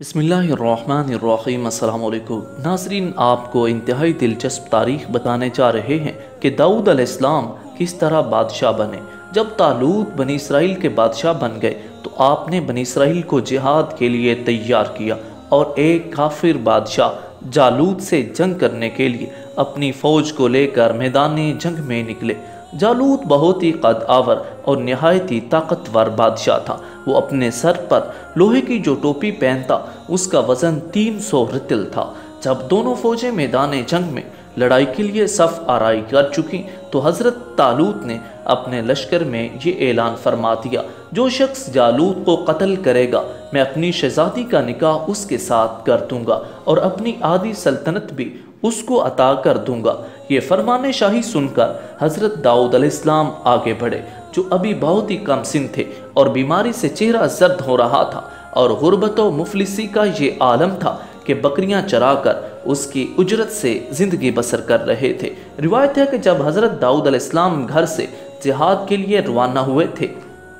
बसमीम नाजरीन, आपको इंतहाई दिलचस्प तारीख बताने जा रहे हैं कि दाऊद अलैहिस्सलाम किस तरह बादशाह बने। जब तालूत बनी इसराइल के बादशाह बन गए तो आपने बनी इसराइल को जिहाद के लिए तैयार किया और एक काफिर बादशाह जालूद से जंग करने के लिए अपनी फ़ौज को लेकर मैदान जंग में निकले। जालूत बहुत ही कद आवर और नहायत ही ताकतवर बादशाह था। वो अपने सर पर लोहे की जो टोपी पहनता, उसका वज़न तीन सौ रितिल था। जब दोनों फौजें मैदान जंग में लड़ाई के लिए सफ आरई कर चुकी तो हज़रत तालूत ने अपने लश्कर में ये ऐलान फरमा दिया, जो शख्स जालूत को कत्ल करेगा, मैं अपनी शहजादी का निकाह उसके साथ कर दूँगा और अपनी आदि सल्तनत भी उसको अता कर दूँगा। ये फरमान शाही सुनकर हज़रत दाऊद अलैहिस्सलाम आगे बढ़े, जो अभी बहुत ही कम सिन थे और बीमारी से चेहरा जर्द हो रहा था और गुर्बत व मुफलिसी का ये आलम था कि बकरियाँ चराकर उसकी उजरत से ज़िंदगी बसर कर रहे थे। रिवायत है कि जब हज़रत दाऊद अलैहिस्सलाम घर से जिहाद के लिए रवाना हुए थे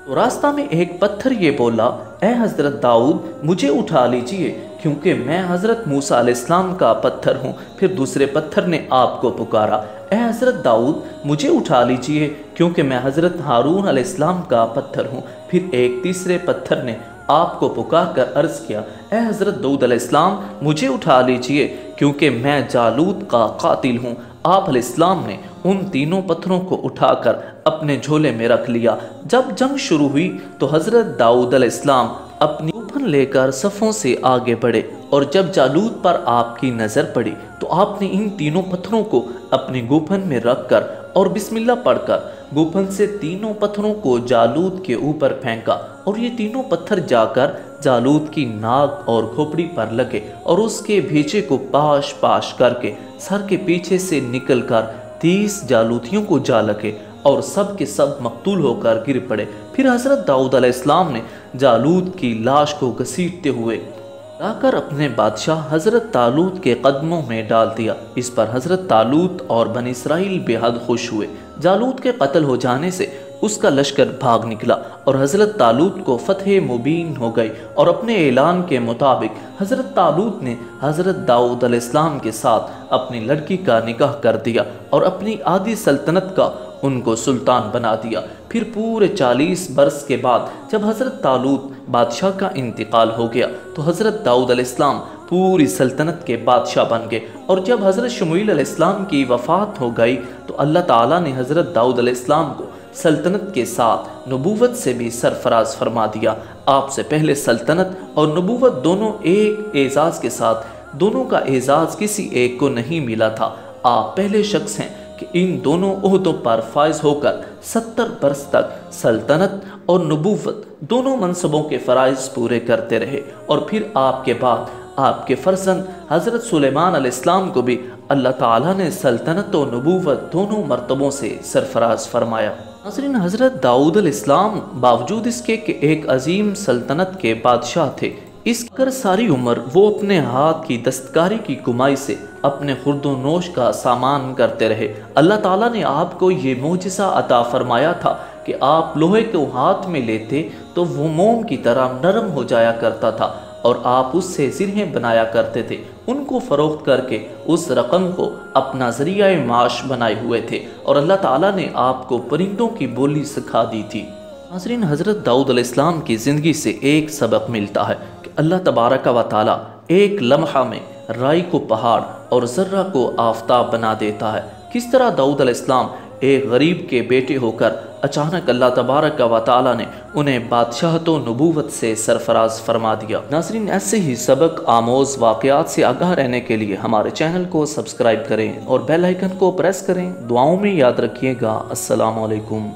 तो रास्ता में एक पत्थर ये बोला ए हज़रत दाऊद, मुझे उठा लीजिए, क्योंकि मैं हज़रत मूसा इस्लाम का पत्थर हूँ, फिर दूसरे पत्थर ने आपको पुकारा। ए हज़रत दाऊद, मुझे उठा लीजिए, क्योंकि मैं हज़रत हारून इस्लाम का पत्थर हूँ, फिर एक तीसरे पत्थर ने आपको पुकार कर अर्ज़ किया ए हज़रत दाऊद इस्लाम मुझे उठा लीजिए, क्योंकि मैं जालूद का कातिल हूँ, आप इस्लाम ने उन तीनों पत्थरों को उठाकर अपने झोले में रख लिया। जब जंग शुरू हुई तो हज़रत दाऊद इस्लाम अपनी गुफन लेकर सफ़ों से आगे बढ़े और जब जालूद पर आपकी नज़र पड़ी तो आपने इन तीनों पत्थरों को अपनी गुफन में रख कर और बिस्मिल्लाह पढ़कर गुफन से तीनों पत्थरों को जालूद के ऊपर फेंका और ये तीनों पत्थर जाकर जालूद की नाक और खोपड़ी पर लगे और उसके भीचे को पाश पाश करके सर के पीछे से निकलकर तीस जालूतियों को जा लगे और सब के सब मकतूल होकर गिर पड़े। फिर हज़रत दाऊद इस्लाम ने जालूद की लाश को घसीटते हुए लाकर अपने बादशाह हज़रत तालूत के कदमों में डाल दिया। इस पर हज़रत तालूत और बन इसराइल बेहद खुश हुए। जालूत के कत्ल हो जाने से उसका लश्कर भाग निकला और हज़रत तालूत को फतेह मुबीन हो गई और अपने ऐलान के मुताबिक हज़रत तालूत ने हज़रत दाऊद अलैहिस्सलाम के साथ अपनी लड़की का निकाह कर दिया और अपनी आदि सल्तनत का उनको सुल्तान बना दिया। फिर पूरे चालीस बरस के बाद जब हज़रत तालूत बादशाह का इंतकाल हो गया तो हज़रत दाऊद अलैहिस्सलाम पूरी सल्तनत के बादशाह बन गए और जब हज़रत शमूल की वफ़ात हो गई तो अल्लाह ताला ने हज़रत दाऊद अलैहिस्सलाम को सल्तनत के साथ नबूवत से भी सरफराज फरमा दिया। आपसे पहले सल्तनत और नबूवत दोनों एक एजाज़ के साथ, दोनों का एजाज़ किसी एक को नहीं मिला था। आप पहले शख्स हैं कि इन दोनों उहदों पर फायज होकर सत्तर बरस तक सल्तनत और नबूवत दोनों मनसबों के फ़राइज पूरे करते रहे। और फिर आपके बाद आपके फर्जंद हज़रत सुलेमान इस्लाम को भी अल्लाह ताला ने सल्तनत और नबूवत दोनों मरतबों से सरफराज फरमाया। नाजरीन, हज़रत दाऊद इस्लाम बावजूद इसके कि एक अजीम सल्तनत के बादशाह थे, इस कर सारी उम्र वो अपने हाथ की दस्तकारी की कमाई से अपने खुर्दो नोश का सामान करते रहे। अल्लाह ताला ने आपको ये मोजा अता फरमाया था कि आप लोहे को हाथ में लेते तो वो मोम की तरह नरम हो जाया करता था और आप उससे सिरहें बनाया करते थे। उनको फ़रोख्त करके उस रकम को अपना ज़रिया माश बनाए हुए थे और अल्लाह ताला ने आपको परिंदों की बोली सिखा दी थी। नाजरीन, हज़रत दाऊद इस्लाम की ज़िंदगी से एक सबक मिलता है कि अल्लाह तबारक व ताली एक लम्हा में राई को पहाड़ और ज़र्रा को आफ्ताब बना देता है। किस तरह दाऊद इस्लाम एक गरीब के बेटे होकर अचानक अल्लाह तबारक का ताली ने उन्हें बादशाह तो नबूवत से सरफराज फरमा दिया। नाजरीन, ऐसे ही सबक, आमोज वाक़ात से आगाह रहने के लिए हमारे चैनल को सब्सक्राइब करें और बेलाइकन को प्रेस करें। दुआओं में याद रखिएगा। असलकुम